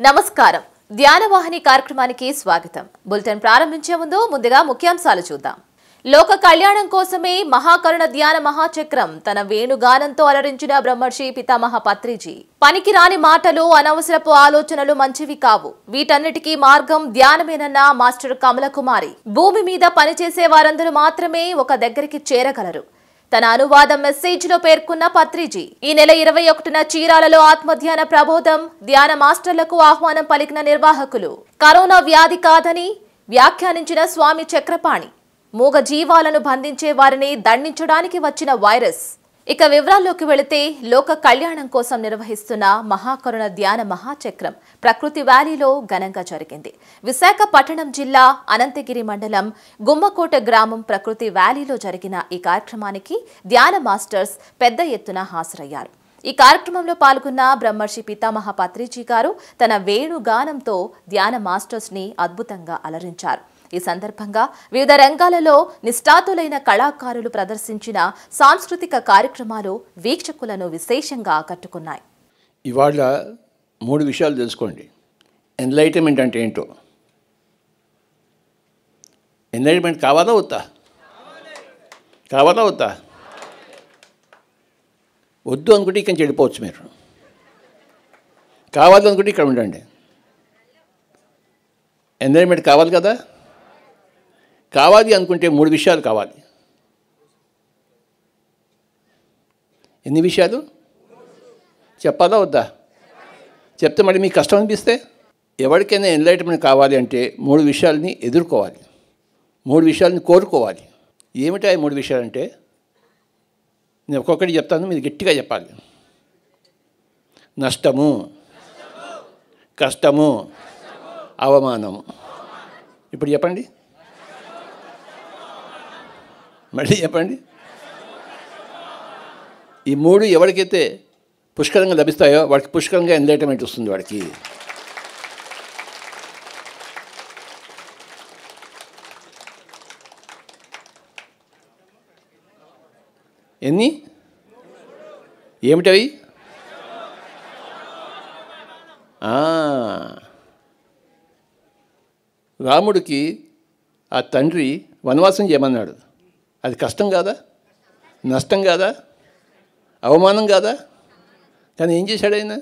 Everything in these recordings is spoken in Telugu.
నమస్కారం. ధ్యానవాహిని కార్యక్రమానికి స్వాగతం. బులెటిన్ ప్రారంభించే ముందు ముందుగా ముఖ్యాంశాలు చూద్దాం. లోక కళ్యాణం కోసమే మహాకరుణ ధ్యాన మహాచక్రం తన వేణుగానంతో అలరించిన బ్రహ్మర్షి పితామహ పత్రిజీ. పనికిరాని మాటలు అనవసరపు ఆలోచనలు మంచివి కావు. వీటన్నిటికీ మార్గం ధ్యానమేనన్న మాస్టర్ కమలకుమారి. భూమి మీద పనిచేసే వారందరూ మాత్రమే ఒక దగ్గరికి చేరగలరు. తన అనువాద మెస్సేజ్లో పేర్కొన్న పత్రిజీ ఈ నెల ఇరవై ఒకటిన చీరాలలో ఆత్మధ్యాన ప్రబోధం ధ్యాన మాస్టర్లకు ఆహ్వానం పలికిన నిర్వాహకులు. కరోనా వ్యాధి కాదని వ్యాఖ్యానించిన స్వామి చక్రపాణి మూగ జీవాలను బంధించే వారిని దండించడానికి వచ్చిన వైరస్. ఇక వివరాల్లోకి వెళితే లోక కళ్యాణం కోసం నిర్వహిస్తున్న మహాకరుణ ధ్యాన మహాచక్రం ప్రకృతి వ్యాలీలో ఘనంగా జరిగింది. విశాఖపట్నం జిల్లా అనంతగిరి మండలం గుమ్మకోట గ్రామం ప్రకృతి వ్యాలీలో జరిగిన ఈ కార్యక్రమానికి ధ్యాన మాస్టర్స్ పెద్ద ఎత్తున హాజరయ్యారు. ఈ కార్యక్రమంలో పాల్గొన్న బ్రహ్మర్షి పితామహ పత్రిజీ గారు తన వేణుగానంతో ధ్యాన మాస్టర్స్ని అద్భుతంగా అలరించారు. ఈ సందర్భంగా వివిధ రంగాలలో నిష్ఠాతులైన కళాకారులు ప్రదర్శించిన సాంస్కృతిక కార్యక్రమాలు వీక్షకులను విశేషంగా ఆకట్టుకున్నాయి. ఇవాళ మూడు విషయాలు తెలుసుకోండి. ఎన్లైటన్మెంట్ అంటే ఏంటో? ఎన్లైటన్మెంట్ కావాలా వద్దా? కావాలా వద్దా? వద్దు అనుకుంటే ఇక్కడ చెడిపోవచ్చు మీరు. కావాలనుకుంటే ఇక్కడ ఉండండి. ఎన్లైటన్మెంట్ కావాలి కదా? కావాలి అనుకుంటే మూడు విషయాలు కావాలి. ఎన్ని విషయాలు? చెప్పాలా వద్దా? చెప్తే మరి మీకు కష్టం అనిపిస్తే? ఎవరికైనా ఎన్లైట్మెంట్ కావాలి అంటే మూడు విషయాలని ఎదుర్కోవాలి. మూడు విషయాలని కోరుకోవాలి. ఏమిటా ఈ మూడు విషయాలు అంటే? నేను ఒక్కొక్కటి చెప్తాను మీరు గట్టిగా చెప్పాలి. నష్టము కష్టము అవమానము. ఇప్పుడు చెప్పండి. మళ్ళీ చెప్పండి. ఈ మూడు ఎవరికైతే పుష్కలంగా లభిస్తాయో వాడికి పుష్కలంగా ఎన్లైటమెంట్ వస్తుంది వాడికి. ఎన్ని? ఏమిటవి? రాముడికి ఆ తండ్రి వనవాసం చేయమన్నాడు. అది కష్టం కాదా? నష్టం కాదా? అవమానం కాదా? కానీ ఏం చేశాడు ఆయన?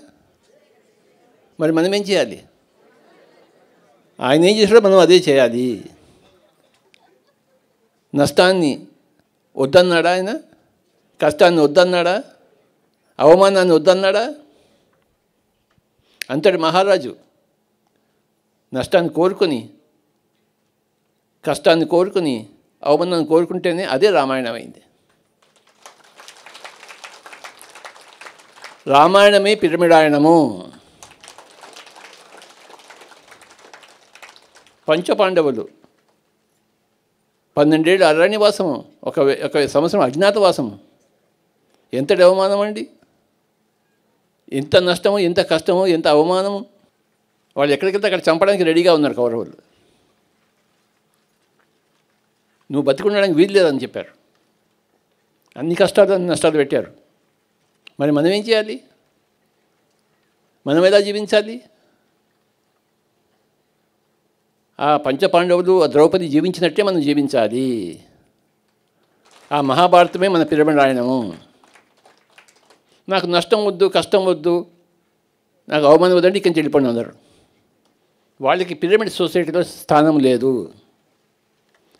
మరి మనం ఏం చేయాలి? ఆయన ఏం చేశాడో మనం అదే చేయాలి. నష్టాన్ని వద్దన్నాడా ఆయన? కష్టాన్ని వద్దన్నాడా? అవమానాన్ని వద్దన్నాడా? అంతటి మహారాజు నష్టాన్ని కోరుకొని కష్టాన్ని కోరుకొని అవమానం కోరుకుంటేనే అదే రామాయణం అయింది రామాయణమే పిరమిడాయణము పంచపాండవులు. పన్నెండేళ్ళు అరణ్యవాసము ఒక ఒక సంవత్సరం అజ్ఞాతవాసము. ఎంతటి అవమానం అండి ఎంత నష్టము ఎంత కష్టము ఎంత అవమానము. వాళ్ళు ఎక్కడికైతే అక్కడ చంపడానికి రెడీగా ఉన్నారు కౌరవులు. నువ్వు బతికుండడానికి వీలు లేదని చెప్పారు. అన్ని కష్టాలు అన్ని నష్టాలు పెట్టారు. మరి మనం ఏం చేయాలి? మనం ఎలా జీవించాలి? ఆ పంచపాండవులు ఆ ద్రౌపది జీవించినట్టే మనం జీవించాలి. ఆ మహాభారతమే మన పిరమిడ్ నాకు నష్టం వద్దు కష్టం వద్దు నాకు అవమానం వద్దంటే ఇక్కడి నుంచి వెళ్ళిపోండి అందరు. వాళ్ళకి పిరమిడ్ సొసైటీలో స్థానం లేదు.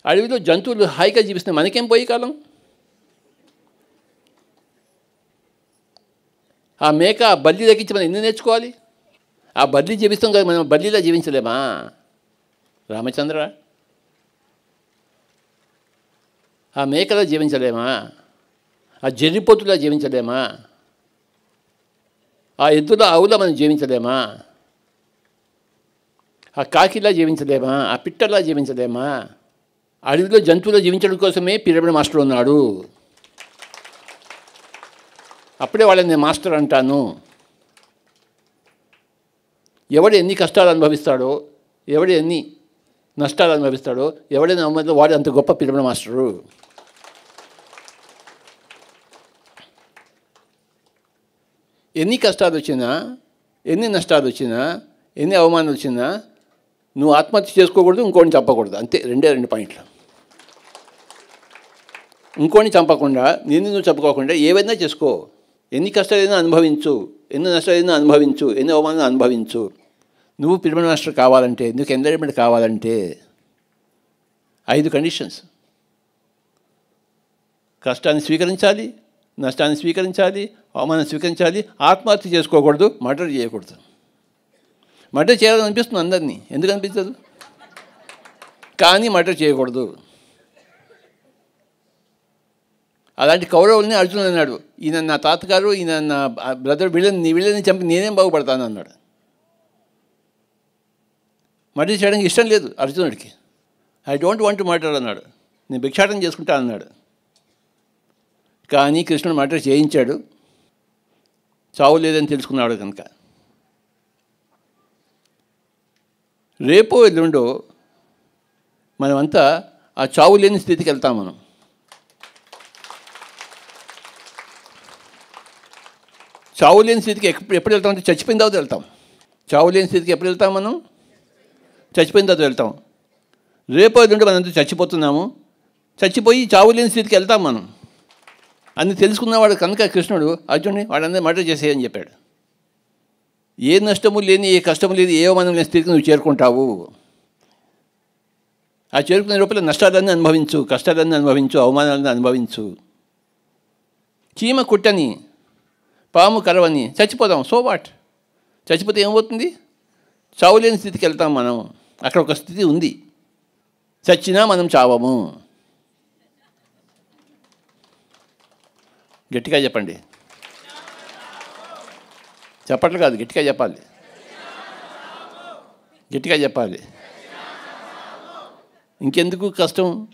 అడవిలో జంతువులు హాయిగా జీవిస్తున్నాయి. మనకేం పోయి కాలం? ఆ మేక ఆ బల్లి తగ్గించి మనం ఎన్ని నేర్చుకోవాలి? ఆ బల్లి జీవిస్తాం కదా మనం బల్లిలా జీవించలేమా? రామచంద్ర? ఆ మేకలా జీవించలేమా? ఆ జర్రిపోతులా జీవించలేమా? ఆ ఎద్దుల ఆవులా మనం జీవించలేమా? ఆ కాకిలా జీవించలేమా? ఆ పిట్టలా జీవించలేమా? అడవిలో జంతువులు జీవించడం కోసమే పిరమిడ్ మాస్టర్ ఉన్నాడు. అప్పుడే వాళ్ళని నేను మాస్టర్ అంటాను. ఎవడు ఎన్ని కష్టాలు అనుభవిస్తాడో ఎవడు ఎన్ని నష్టాలు అనుభవిస్తాడో ఎవడైనా అమ్మదో వాడు అంత గొప్ప పిరమిడ్ మాస్టరు. ఎన్ని కష్టాలు వచ్చినా ఎన్ని నష్టాలు వచ్చినా ఎన్ని అవమానాలు వచ్చినా నువ్వు ఆత్మహత్య చేసుకోకూడదు ఇంకోటి చెప్పకూడదు. అంతే రెండే రెండు పాయింట్లు. ఇంకోని చంపకుండా నిన్ను నువ్వు చంపుకోకుండా ఏవైనా చేసుకో. ఎన్ని కష్టాలైనా అనుభవించు ఎన్ని నష్టాలైనా అనుభవించు ఎన్ని అవమానాలు అనుభవించు. నువ్వు పిరమిడ్ మాస్టర్ కావాలంటే నీకు ఎంజాయ్మెంట్ కావాలంటే ఐదు కండిషన్స్ కష్టాన్ని స్వీకరించాలి నష్టాన్ని స్వీకరించాలి అవమానం స్వీకరించాలి ఆత్మహత్య చేసుకోకూడదు మర్డర్ చేయకూడదు. మర్డర్ చేయాలని అనిపిస్తుంది అందరినీ. ఎందుకు అనిపించదు? కానీ మర్డర్ చేయకూడదు. అలాంటి కౌరవుల్ని అర్జునుడు అన్నాడు. ఈయన నా తాతగారు ఈయన నా బ్రదర్ వీళ్ళని నీ వీళ్ళని చంపి నేనేం బాగుపడతాను అన్నాడు. మర్డర్ చేయడానికి ఇష్టం లేదు అర్జునుడికి. I don't want to murder అన్నాడు. నేను భిక్షాటం చేసుకుంటా అన్నాడు. కానీ కృష్ణుడు మర్డర్ చేయించాడు చావు లేదని తెలుసుకున్నాడు కనుక. రేపో ఎల్లుండో మనమంతా ఆ చావు లేని స్థితికి వెళ్తాం మనం. చావు లేని స్థితికి ఎప్పుడు ఎప్పుడు వెళ్తాం అంటే చచ్చిపోయిన తర్వాత వెళ్తాం. చావు లేని స్థితికి ఎప్పుడు వెళ్తాం మనం? చచ్చిపోయిన తర్వాత వెళ్తాం. రేపు ఎల్లుండి మనం చచ్చిపోతున్నాము. చచ్చిపోయి చావు లేని స్థితికి వెళ్తాం మనం. అన్ని తెలుసుకున్నవాడు కనుక కృష్ణుడు అర్జునుడి వాడందరూ మర్డర్ చేసేయని చెప్పాడు. ఏ నష్టము లేని ఏ కష్టము లేని ఏ అవమానం లేని స్థితికి నువ్వు చేరుకుంటావు. ఆ చేరుకునే లోపల నష్టాలన్నీ అనుభవించు కష్టాలన్నీ అనుభవించు అవమానాలను అనుభవించు. చీమ కుట్టని పాము కరవని చచ్చిపోదాం. సో వాట్ చచ్చిపోతే ఏమవుతుంది? చావులేని స్థితికి వెళ్తాం మనం అక్కడ ఒక స్థితి ఉంది. చచ్చినా మనం చావము. గట్టిగా చెప్పండి. చెప్పట్లు కాదు గట్టిగా చెప్పాలి. గట్టిగా చెప్పాలి. ఇంకెందుకు కష్టం?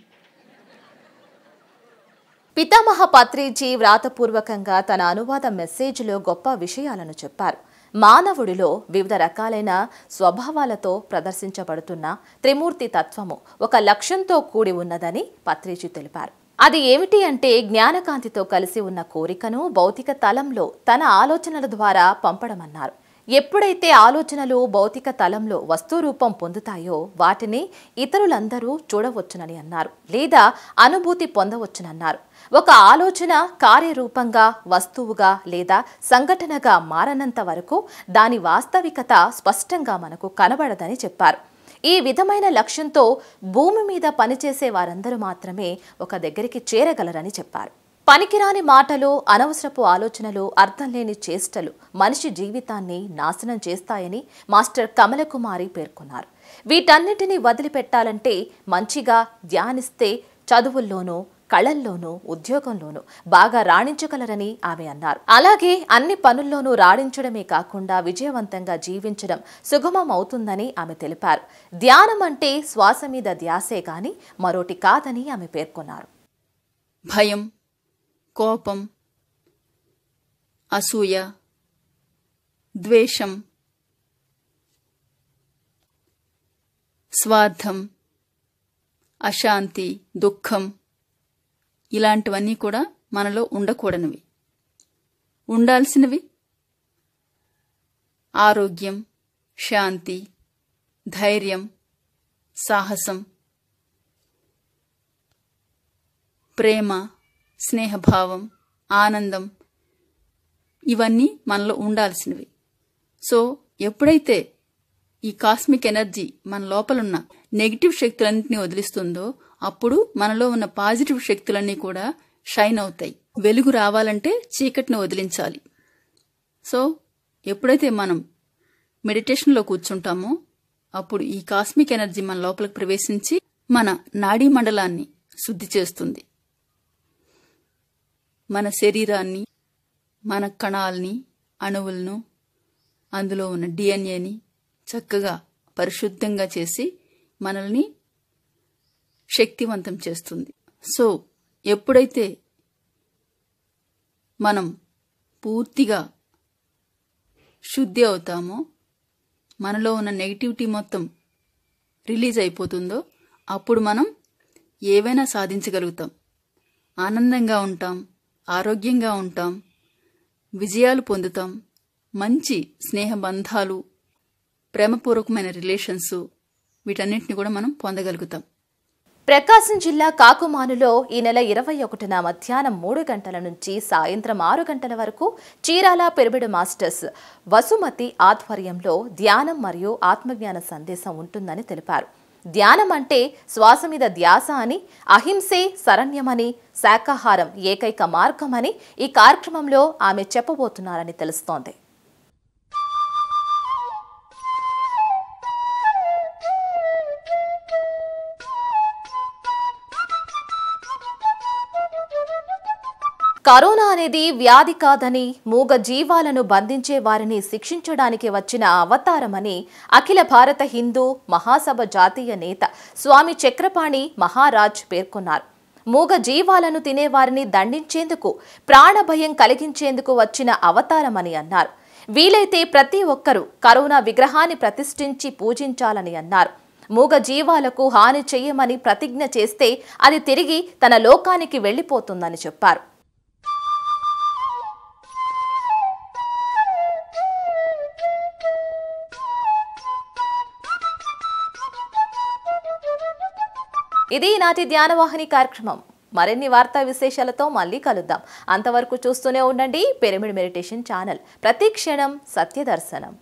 పితామహ పత్రిజీ వ్రాతపూర్వకంగా తన అనువాద మెసేజ్లో గొప్ప విషయాలను చెప్పారు. మానవుడిలో వివిధ రకాలైన స్వభావాలతో ప్రదర్శించబడుతున్న త్రిమూర్తి తత్వము ఒక లక్ష్యంతో కూడి ఉన్నదని పత్రిజీ తెలిపారు. అది ఏమిటి అంటే జ్ఞానకాంతితో కలిసి ఉన్న కోరికను భౌతిక తలంలో తన ఆలోచనల ద్వారా పంపడమన్నారు. ఎప్పుడైతే ఆలోచనలు భౌతిక తలంలో వస్తురూపం పొందుతాయో వాటిని ఇతరులందరూ చూడవచ్చునని అన్నారు లేదా అనుభూతి పొందవచ్చునన్నారు. ఒక ఆలోచన కార్యరూపంగా వస్తువుగా లేదా సంఘటనగా మారనంత వరకు దాని వాస్తవికత స్పష్టంగా మనకు కనబడదని చెప్పారు. ఈ విధమైన లక్ష్యంతో భూమి మీద పనిచేసే వారందరూ మాత్రమే ఒక దగ్గరికి చేరగలరని చెప్పారు. పనికిరాని మాటలు అనవసరపు ఆలోచనలు అర్థం లేని చేష్టలు మనిషి జీవితాన్ని నాశనం చేస్తాయని మాస్టర్ కమలకుమారి పేర్కొన్నారు. వీటన్నిటినీ వదిలిపెట్టాలంటే మంచిగా ధ్యానిస్తే చదువుల్లోనూ కళల్లోనూ ఉద్యోగంలోనూ బాగా రాణించగలరని ఆమె అన్నారు. అలాగే అన్ని పనుల్లోనూ రాణించడమే కాకుండా విజయవంతంగా జీవించడం సుగమం అవుతుందని ఆమె తెలిపారు. ధ్యానం అంటే శ్వాస మీద ధ్యాసే గాని మరోటి కాదని ఆమె పేర్కొన్నారు. భయం కోపం అసూయ ద్వేషం స్వార్థం అశాంతి దుఃఖం ఇలాంటివన్నీ కూడా మనలో ఉండకూడనివి. ఉండాల్సినవి ఆరోగ్యం శాంతి ధైర్యం సాహసం ప్రేమ స్నేహభావం ఆనందం ఇవన్నీ మనలో ఉండాల్సినవి. సో ఎప్పుడైతే ఈ కాస్మిక్ ఎనర్జీ మన లోపలున్న నెగిటివ్ శక్తులన్నింటినీ వదిలిస్తుందో అప్పుడు మనలో ఉన్న పాజిటివ్ శక్తులన్నీ కూడా షైన్ అవుతాయి. వెలుగు రావాలంటే చీకటిని వదిలించాలి. సో ఎప్పుడైతే మనం మెడిటేషన్లో కూర్చుంటామో అప్పుడు ఈ కాస్మిక్ ఎనర్జీ మన లోపలికి ప్రవేశించి మన నాడీ మండలాన్ని శుద్ధి చేస్తుంది. మన శరీరాన్ని మన కణాల్ని అణువులను అందులో ఉన్న డిఎన్ఏని చక్కగా పరిశుద్ధంగా చేసి మనల్ని శక్తివంతం చేస్తుంది. సో ఎప్పుడైతే మనం పూర్తిగా శుద్ధి అవుతామో మనలో ఉన్న నెగిటివిటీ మొత్తం రిలీజ్ అయిపోతుందో అప్పుడు మనం ఏవైనా సాధించగలుగుతాం. ఆనందంగా ఉంటాం. ఆరోగ్యంగా ఉంటాం విజయాలు పొందుతాం మంచి స్నేహబంధాలు ప్రేమపూర్వకమైన రిలేషన్స్ వీటన్నిటిని కూడా మనం పొందగలుగుతాం. ప్రకాశం జిల్లా కాకుమానులో ఈ నెల ఇరవై ఒకటిన మధ్యాహ్నం మూడు గంటల నుంచి సాయంత్రం ఆరు గంటల వరకు చీరాల పెరుబిడు మాస్టర్స్ వసుమతి ఆధ్వర్యంలో ధ్యానం మరియు ఆత్మజ్ఞాన సందేశం ఉంటుందని తెలిపారు. ధ్యానం అంటే శ్వాస మీద ధ్యాస అని అహింసే శరణ్యమని శాకాహారం ఏకైక మార్గమని ఈ కార్యక్రమంలో ఆమె చెప్పబోతున్నారని తెలుస్తోంది. కరోనా అనేది వ్యాధి కాదని మూగ జీవాలను బంధించే వారిని శిక్షించడానికి వచ్చిన అవతారమని అఖిల భారత హిందూ మహాసభ జాతీయ నేత స్వామి చక్రపాణి మహారాజ్ పేర్కొన్నారు. మూగ జీవాలను తినేవారిని దండించేందుకు ప్రాణభయం కలిగించేందుకు వచ్చిన అవతారమని అన్నారు. వీలైతే ప్రతి ఒక్కరూ కరోనా విగ్రహాన్ని ప్రతిష్ఠించి పూజించాలని అన్నారు. మూగ జీవాలకు హాని చెయ్యమని ప్రతిజ్ఞ చేస్తే అది తిరిగి తన లోకానికి వెళ్ళిపోతుందని చెప్పారు. ఇది నాటి ధ్యానవాహిని కార్యక్రమం. మరిన్ని వార్తా విశేషాలతో మళ్ళీ కలుద్దాం. అంతవరకు చూస్తూనే ఉండండి. Pyramid meditation channel. ప్రతి క్షణం సత్యదర్శనం.